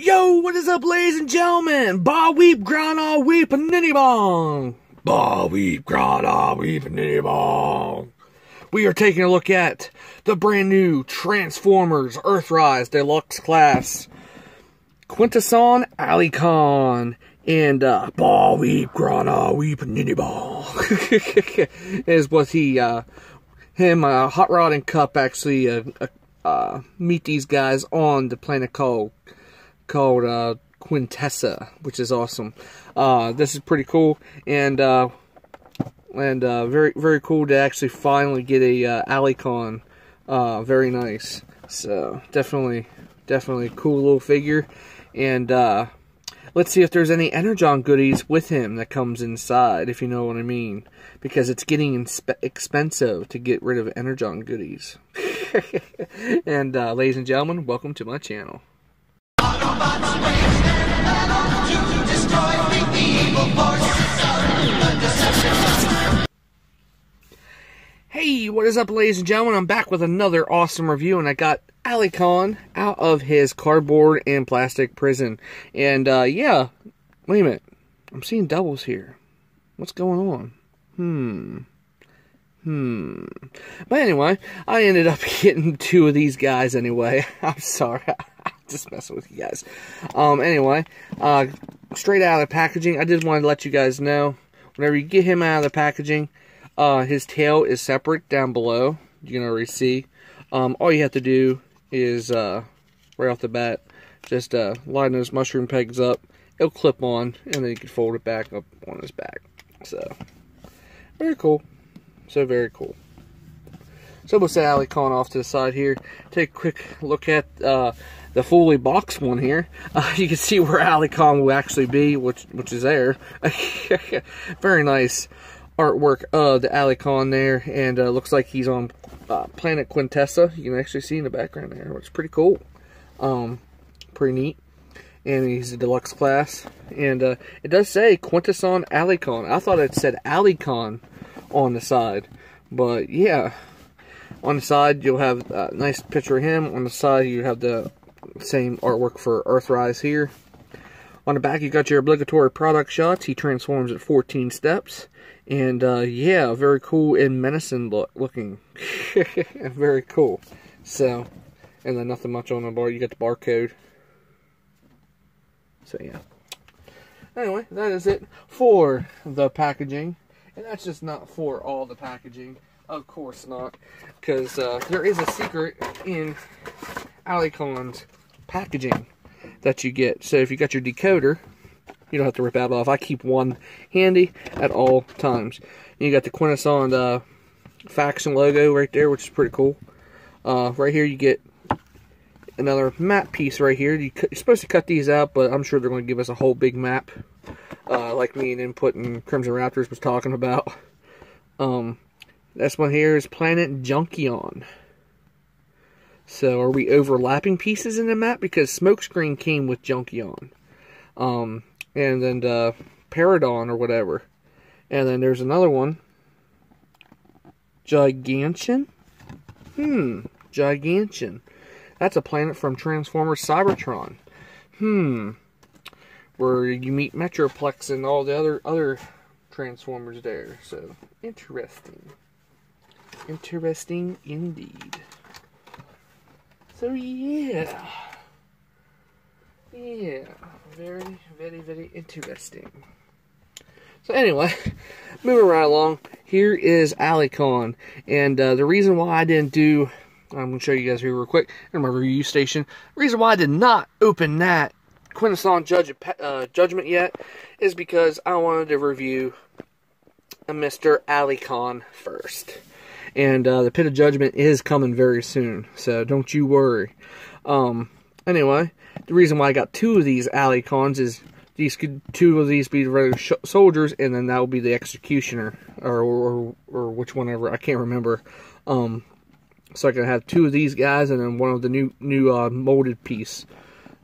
Yo, what is up, ladies and gentlemen? Ba weep, grana weep, nitty bong. Ba weep, grana weep, nitty bong. We are taking a look at the brand new Transformers Earthrise Deluxe Class Quintesson Allicon and uh, Ba weep, grana weep, nitty bong. is what he, uh, him, uh, Hot Rod and Kup actually uh, uh, meet these guys on the planet called called uh, Quintessa, which is awesome. Uh, this is pretty cool and uh, and uh, very very cool to actually finally get a uh, Allicon. Uh, very nice. So definitely definitely cool little figure and uh, let's see if there's any Energon goodies with him that comes inside, if you know what I mean. Because it's getting expensive to get rid of Energon goodies. and ladies and gentlemen, welcome to my channel. Hey, what is up, ladies and gentlemen? I'm back with another awesome review, and I got Allicon out of his cardboard and plastic prison. And, uh, yeah, wait a minute. I'm seeing doubles here. What's going on? Hmm. Hmm. But anyway, I ended up getting two of these guys anyway. I'm sorry. Just messing with you guys. Um, anyway, uh, straight out of the packaging, I did want to let you guys know, whenever you get him out of the packaging, uh, his tail is separate down below. You can already see. Um, all you have to do is, uh, right off the bat, just uh, line those mushroom pegs up. It'll clip on, and then you can fold it back up on his back. So, very cool. So, very cool. So we'll set Allicon off to the side here. Take a quick look at uh, the fully boxed one here. Uh, you can see where Allicon will actually be, which which is there. Very nice artwork of the Allicon there, and uh, looks like he's on uh, Planet Quintessa. You can actually see in the background there, which is pretty cool. Um, pretty neat. And he's a deluxe class. And uh, it does say Quintesson Allicon. I thought it said Allicon on the side. But yeah, on the side, you'll have a nice picture of him. On the side, you have the same artwork for Earthrise here. On the back, you got your obligatory product shots. He transforms at 14 steps. And, uh, yeah, very cool and menacing look, looking. very cool. So, and then nothing much on the bar. You got the barcode. So, yeah. Anyway, that is it for the packaging. And that's just not for all the packaging. Of course not, because uh, there is a secret in Allicon's packaging that you get. So if you got your decoder, you don't have to rip that off. I keep one handy at all times. And you got the Quintesson uh, faction logo right there, which is pretty cool. Uh, right here you get another map piece right here. You are supposed to cut these out, but I'm sure they're going to give us a whole big map, uh, like me and Input and Crimson Raptors was talking about. Um, this one here is Planet Junkion. So are we overlapping pieces in the map? Because Smokescreen came with Junkion. Um, and then uh, Paradon or whatever. And then there's another one. Gigantion? Hmm, Gigantion. That's a planet from Transformers Cybertron. Hmm. Where you meet Metroplex and all the other other Transformers there. So, interesting. Interesting indeed. So yeah. Yeah. Very, very, very interesting. So anyway, moving right along, here is Allicon. And uh, the reason why I didn't do, I'm going to show you guys here real quick, in my review station. The reason why I did not open that Quintesson Judge, uh, Judgment yet is because I wanted to review a Mr. Allicon first. And uh, the Pit of Judgment is coming very soon, so don't you worry. Um, anyway, the reason why I got two of these Allicons is these could two of these be the regular soldiers, and then that will be the executioner, or, or or which one ever I can't remember. Um, so I can have two of these guys, and then one of the new new uh, molded piece,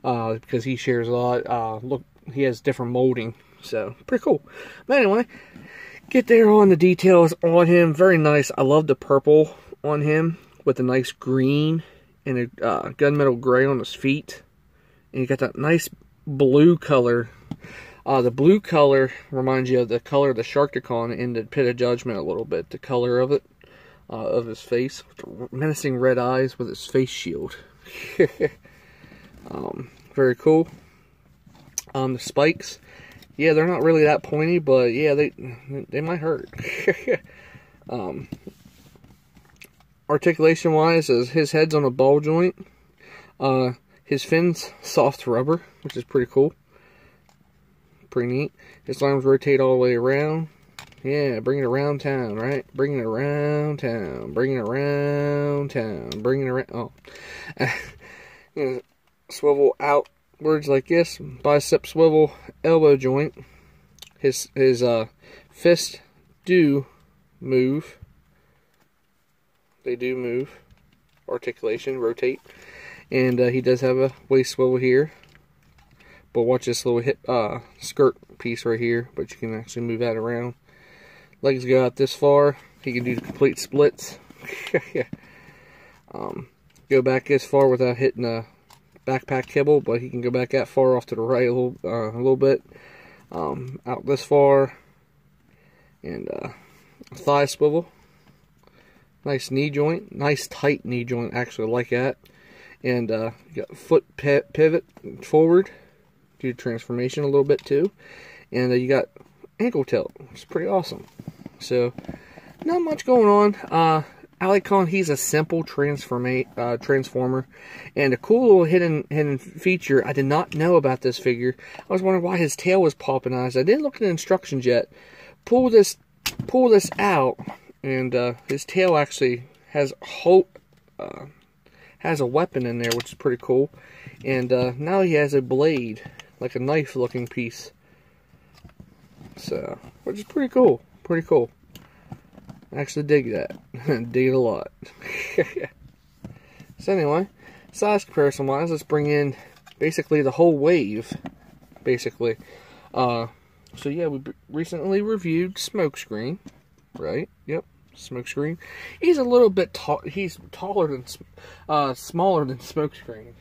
uh, because he shares a lot. Uh, look, he has different molding, so pretty cool. But anyway, get there on the details on him. Very nice. I love the purple on him with a nice green and a uh, gunmetal gray on his feet. and you got that nice blue color. Uh, the blue color reminds you of the color of the Sharkticon in the Pit of Judgment a little bit. The color of it, uh, of his face, menacing red eyes with his face shield. um, very cool. Um, the spikes, yeah, they're not really that pointy, but yeah, they they might hurt. um, articulation wise, is his head's on a ball joint. Uh, his fins soft rubber, which is pretty cool. Pretty neat. His arms rotate all the way around. Yeah, bring it around town, right? Bring it around town. Bring it around town. Bring it around. Oh. you know, outwards like this. Bicep swivel, elbow joint. His, his uh, fist do move. They do move. Articulation, rotate. And uh, he does have a waist swivel here. But watch this little hip, uh, skirt piece right here. But you can actually move that around. Legs go out this far. He can do complete splits. um, go back this far without hitting a backpack kibble. But he can go back that far off to the right a little, uh, a little bit. Um, out this far. And uh, thigh swivel. Nice knee joint. Nice tight knee joint, actually, like that and uh, you got foot pivot forward, do transformation a little bit too, and uh, you got ankle tilt. It's pretty awesome. So, not much going on. Allicon, he's a simple transforma uh, transformer, and a cool little hidden hidden feature. I did not know about this figure. I was wondering why his tail was popping eyes. I didn't look at the instructions yet. Pull this, pull this out, and uh, his tail actually has whole, uh, has a weapon in there, which is pretty cool. And uh, now he has a blade, like a knife looking piece. So, which is pretty cool. Pretty cool. I actually dig that. dig it a lot. so anyway, size comparison wise, let's bring in basically the whole wave. Basically. Uh, so yeah, we recently reviewed Smokescreen. Right? Yep smokescreen. He's a little bit tall. He's taller than, uh, smaller than smokescreen,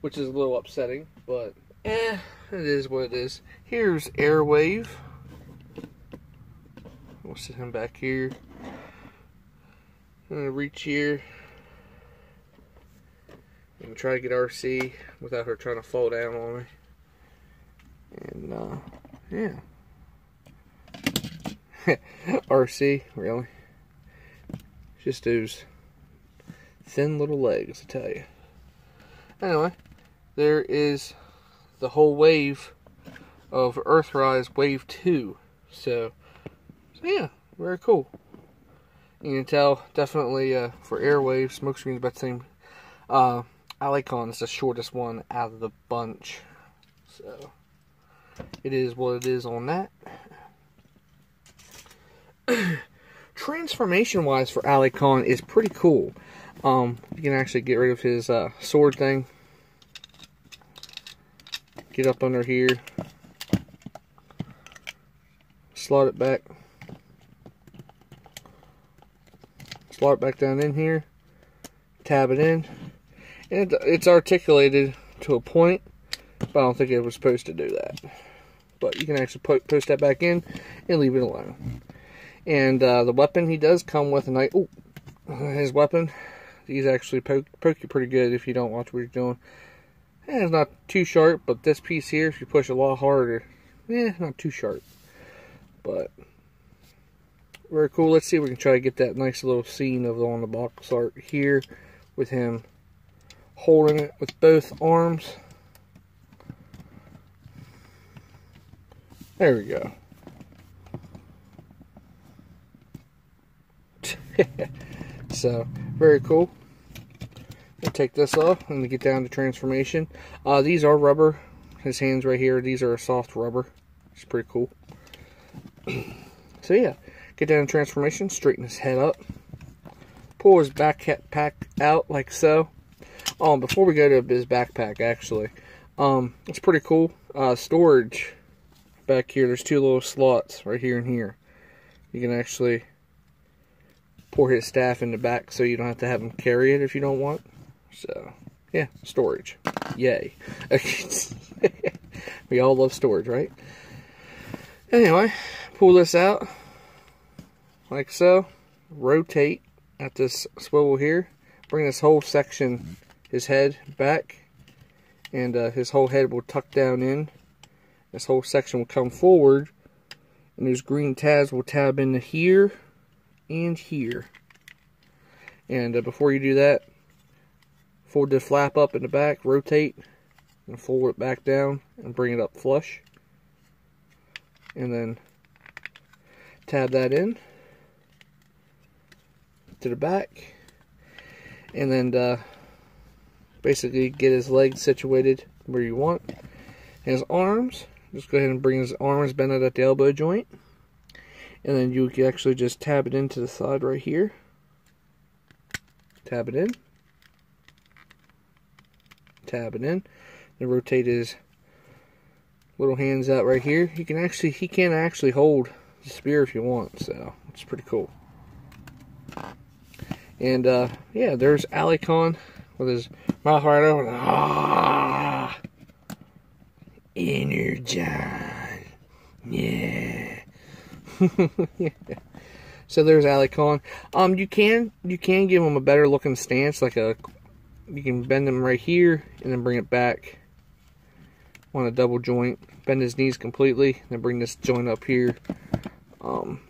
which is a little upsetting. But eh, it is what it is. Here's Airwave. We'll sit him back here. I'm gonna reach here and try to get RC without her trying to fall down on me. And uh, yeah. RC, really? Just those thin little legs, I tell you. Anyway, there is the whole wave of Earthrise Wave 2. So, so yeah, very cool. You can tell, definitely uh, for Airwave, Smokescreen's about the same. Uh, Allicon is the shortest one out of the bunch. So, it is what it is on that. transformation wise for Allicon is pretty cool. Um, you can actually get rid of his uh, sword thing. Get up under here. Slot it back. Slot back down in here. Tab it in. And it's articulated to a point, but I don't think it was supposed to do that. But you can actually post that back in and leave it alone. And uh, the weapon he does come with a knife. Oh, his weapon. He's actually poke, poke you pretty good if you don't watch what you're doing. And it's not too sharp, but this piece here, if you push a lot harder, eh, not too sharp. But very cool. Let's see if we can try to get that nice little scene of on the box art here with him holding it with both arms. There we go. so, very cool. I'll take this off and get down to transformation. Uh, these are rubber. His hands right here, these are soft rubber. It's pretty cool. so yeah, get down to transformation, straighten his head up. Pull his backpack out like so. Um, before we go to his backpack, actually, um, it's pretty cool. Uh, storage back here. There's two little slots right here and here. You can actually pour his staff in the back so you don't have to have him carry it if you don't want. So, yeah, storage. Yay. we all love storage, right? Anyway, pull this out like so. Rotate at this swivel here. Bring this whole section, his head, back. And uh, his whole head will tuck down in. This whole section will come forward. And those green tabs will tab into here and here. And uh, before you do that, fold the flap up in the back, rotate, and fold it back down and bring it up flush. And then tab that in to the back. And then uh, basically get his legs situated where you want. His arms, just go ahead and bring his arms bended at the elbow joint. And then you can actually just tab it into the side right here. Tab it in. Tab it in. And rotate his little hands out right here. He can actually, he can actually hold the spear if you want, so it's pretty cool. And uh, yeah, there's Allicon with his mouth right open. Ah, Energon. Yeah. yeah. So there's Allicon. Um, you can you can give him a better looking stance, like a you can bend him right here and then bring it back on a double joint. Bend his knees completely, and then bring this joint up here. Um,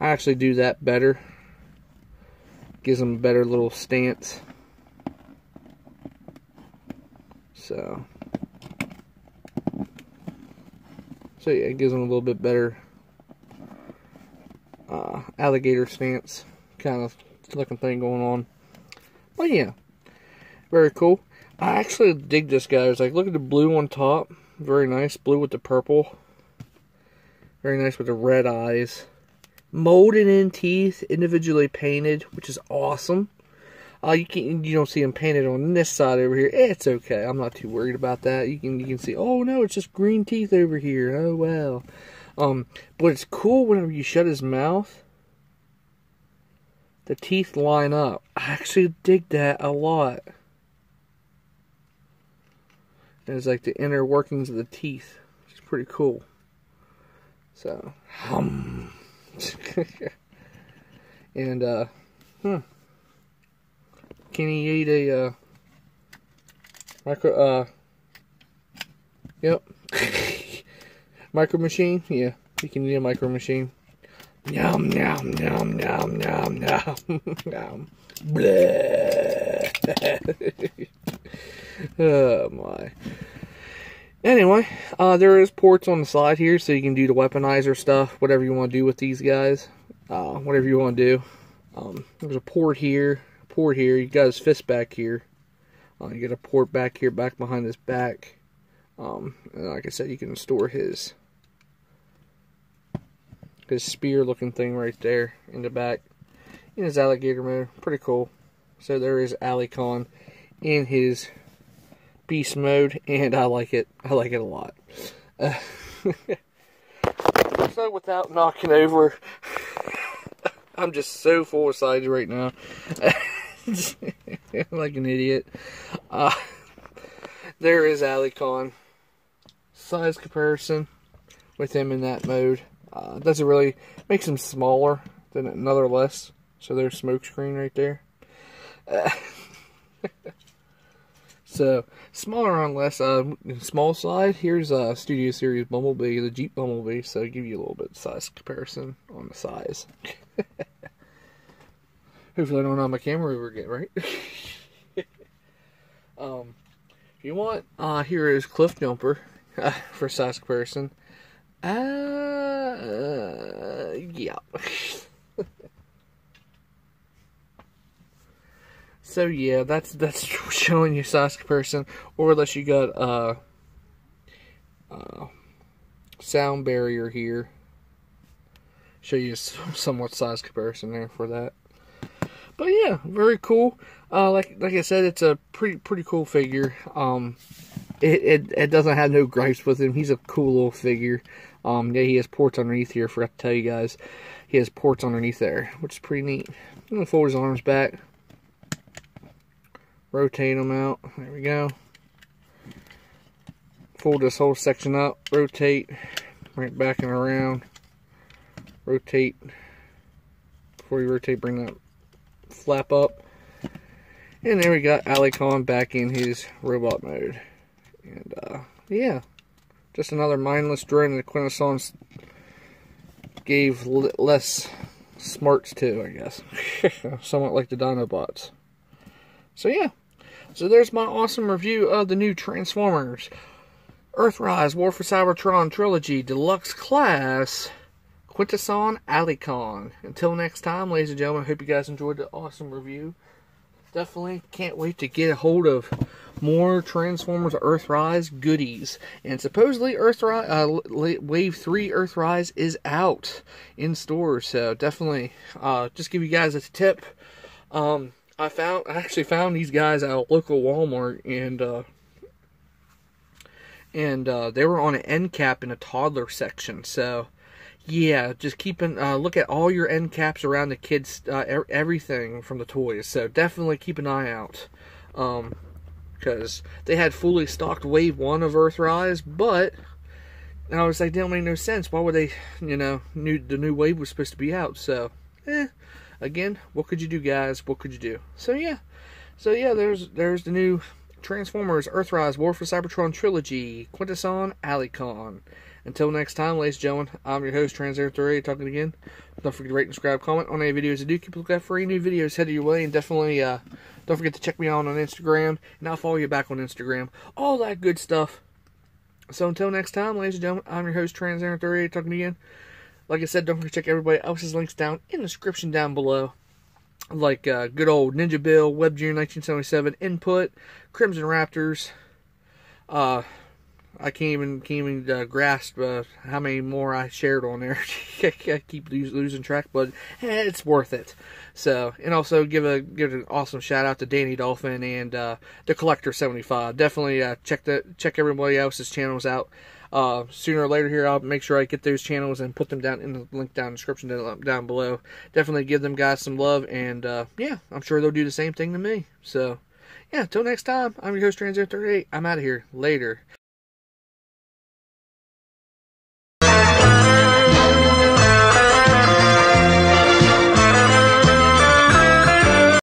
I actually do that better. Gives them a better little stance. So, so yeah, it gives them a little bit better uh, alligator stance kind of looking thing going on. But yeah, very cool. I actually dig this guy. It's like, look at the blue on top. Very nice. Blue with the purple. Very nice with the red eyes. Molded in teeth, individually painted, which is awesome. Uh, you can you don't see them painted on this side over here. It's okay. I'm not too worried about that. You can you can see. Oh no, it's just green teeth over here. Oh well. Um, but it's cool whenever you shut his mouth. The teeth line up. I actually dig that a lot. It's like the inner workings of the teeth. It's pretty cool. So, hum. and, uh, hmm. Can he eat a, uh, micro, uh, yep. micro machine? Yeah, he can eat a micro machine. Yum, yum, yum, yum, yum, yum, yum. Blah. oh my. Anyway, uh, there is ports on the side here, so you can do the weaponizer stuff, whatever you want to do with these guys, uh, whatever you want to do. Um, there's a port here, port here. You got his fist back here. Uh, you got a port back here, back behind his back. Um, and like I said, you can store his his spear-looking thing right there in the back in his alligator mode. Pretty cool. So there is Allicon in his beast mode, and I like it. I like it a lot. Uh, so without knocking over, I'm just so full of sides right now. like an idiot. Uh, there is Allicon. Size comparison with him in that mode. Uh, doesn't really makes him smaller than another less. So there's smoke screen right there. Uh, so smaller on less uh, small side. Here's a uh, Studio Series Bumblebee, the Jeep Bumblebee. So give you a little bit of size comparison on the size. Hopefully I don't have my camera over again, right? um, if you want, uh, here is Cliff Jumper uh, for size comparison. Uh, uh yeah. so yeah, that's that's showing you size comparison, or unless you got uh, uh sound barrier here, show you somewhat size comparison there for that. But yeah, very cool. Uh, like like I said, it's a pretty pretty cool figure. Um, it, it it doesn't have no gripes with him. He's a cool little figure. Um, yeah, he has ports underneath here. I forgot to tell you guys, he has ports underneath there, which is pretty neat. I'm gonna fold his arms back, rotate them out. There we go. pull this whole section up, rotate, bring it back and around, rotate, before you rotate, bring that flap up. And there we got Allicon back in his robot mode. And, uh, yeah, just another mindless drone the Quintessons gave less smarts to, I guess. Somewhat like the Dinobots. So, yeah. So there's my awesome review of the new Transformers Earthrise War for Cybertron Trilogy Deluxe Class Quintesson Allicon. Until next time, ladies and gentlemen, I hope you guys enjoyed the awesome review. Definitely can't wait to get a hold of more Transformers Earthrise goodies. And supposedly Earthrise, uh, Wave 3 Earthrise is out in stores. So definitely, uh, just give you guys a tip. Um, I found I actually found these guys at a local Walmart and uh, and uh, they were on an end cap in a toddler section. So yeah, just keeping uh, look at all your end caps around the kids, uh, everything from the toys. So definitely keep an eye out. Um, because they had fully stocked Wave One of Earthrise, but I was like, they don't make no sense. Why would they, you know, new the new wave was supposed to be out? So, eh, again, what could you do, guys? What could you do? So yeah, so yeah, there's there's the new Transformers Earthrise War for Cybertron trilogy, Quintesson Allicon. Until next time, ladies and gentlemen, I'm your host, Transaaron38, talking again. Don't forget to rate and subscribe, comment on any videos I do. Keep looking out for any new videos headed your way, and definitely uh, don't forget to check me out on Instagram, and I'll follow you back on Instagram. All that good stuff. So until next time, ladies and gentlemen, I'm your host, Transaaron38, talking again. Like I said, don't forget to check everybody else's links down in the description down below. Like uh, good old Ninja Bill, Web Junior 1977, Input, Crimson Raptors, uh, I can't even can't even uh, grasp uh, how many more I shared on there. I keep losing track, but eh, it's worth it. So, and also give a give an awesome shout out to Danny Dolphin and uh, the Collector seventy five. Definitely uh, check the check everybody else's channels out. Uh, sooner or later here, I'll make sure I get those channels and put them down in the link down description down, below. Definitely give them guys some love, and uh, yeah, I'm sure they'll do the same thing to me. So yeah, until next time, I'm your host, Transaaron38. I'm out of here. Later.